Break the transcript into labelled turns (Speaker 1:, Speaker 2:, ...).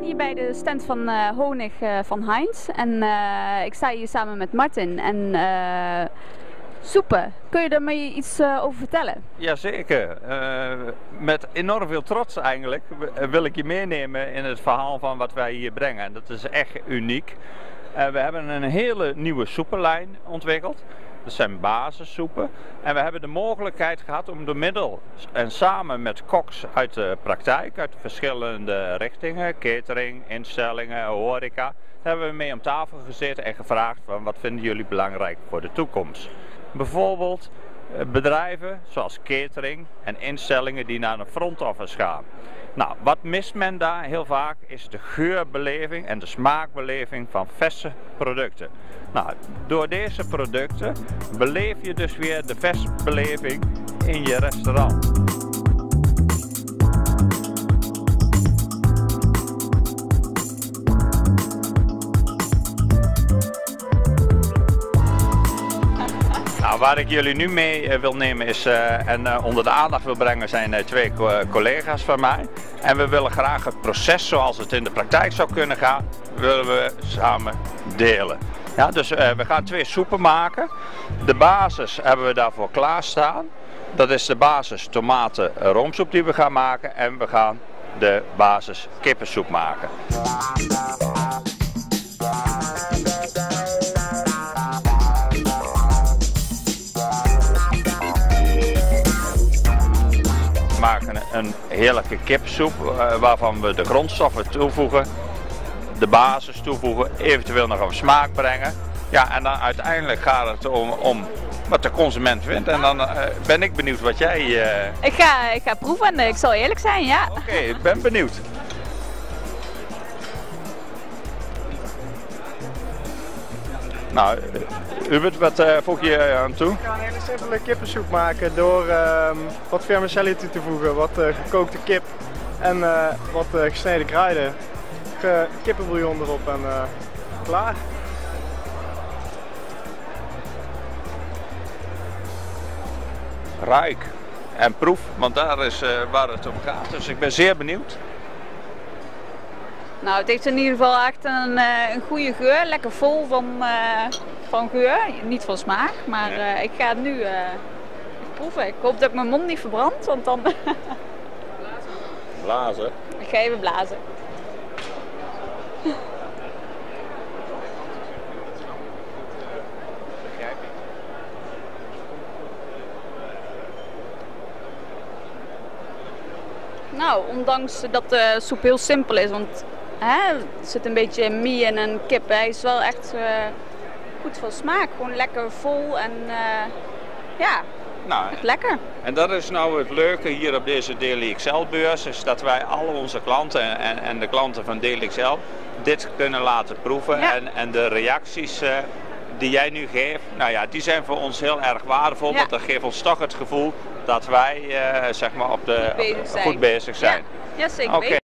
Speaker 1: de stand van uh, Honig uh, van Heinz en uh, ik sta hier samen met Martin en soepen. Kun je daar me iets over vertellen?
Speaker 2: Jazeker. met enorm veel trots eigenlijk wil ik je meenemen in het verhaal van wat wij hier brengen. En dat is echt uniek. we hebben een hele nieuwe soepenlijn ontwikkeld. Dat zijn basissoepen. En we hebben de mogelijkheid gehad om door middel en samen met koks uit de praktijk, uit verschillende richtingen, catering, instellingen, horeca, hebben we mee om tafel gezeten en gevraagd van wat vinden jullie belangrijk voor de toekomst. Bijvoorbeeld eh, bedrijven zoals catering en instellingen die naar een front office gaan. Nou, wat mist men daar heel vaak is de geurbeleving en de smaakbeleving van verse producten. Nou, door deze producten beleef je dus weer de versbeleving in je restaurant. Waar ik jullie nu mee eh, wil nemen is, uh, en uh, onder de aandacht wil brengen zijn twee collega's van mij. En we willen graag het proces zoals het in de praktijk zou kunnen gaan, willen we samen delen. Ja, dus we gaan twee soepen maken. De basis hebben we daarvoor klaarstaan. Dat is de basis tomaten roomsoep die we gaan maken. En we gaan de basis kippensoep maken. Maken een heerlijke kipsoep uh, waarvan we de grondstoffen toevoegen, de basis toevoegen, eventueel nog een smaak brengen. Ja, en dan uiteindelijk gaat het om, om wat de consument vindt. En dan uh, ben ik benieuwd wat jij... Uh...
Speaker 1: Ik, ga, ik ga proeven en ik zal eerlijk zijn, ja.
Speaker 2: Oké, ik ben benieuwd. Nou, Hubert, wat uh, voeg je aan toe?
Speaker 3: Ik ga een hele simpele kippensoep maken door uh, wat vermicelli toe te voegen, wat uh, gekookte kip en wat gesneden kruiden. Ge kippenbouillon erop en klaar.
Speaker 2: Ruik en proef, want daar is waar het om gaat. Dus ik ben zeer benieuwd.
Speaker 1: Nou, het heeft in ieder geval echt een, uh, een goede geur. Lekker vol van, uh, van geur. Niet van smaak, maar uh, ik ga het nu proeven. Ik hoop dat ik mijn mond niet verbrand, want dan...
Speaker 2: blazen?
Speaker 1: Ik ga even blazen. Nou, ondanks dat de soep heel simpel is, want Hè? Er zit een beetje mie in een kip. Hij is wel echt uh, goed van smaak. Gewoon lekker vol en uh, ja, nou, echt lekker.
Speaker 2: En dat is nou het leuke hier op deze Daily XL beurs. Is dat wij al onze klanten en, en de klanten van Daily XL dit kunnen laten proeven. Ja. En, en de reacties uh, die jij nu geeft, nou ja, die zijn voor ons heel erg waardevol. Ja. Want dat geeft ons toch het gevoel dat wij zeg maar op de,
Speaker 1: goed bezig
Speaker 2: goed bezig zijn.
Speaker 1: Ja, ja zeker.
Speaker 2: Okay.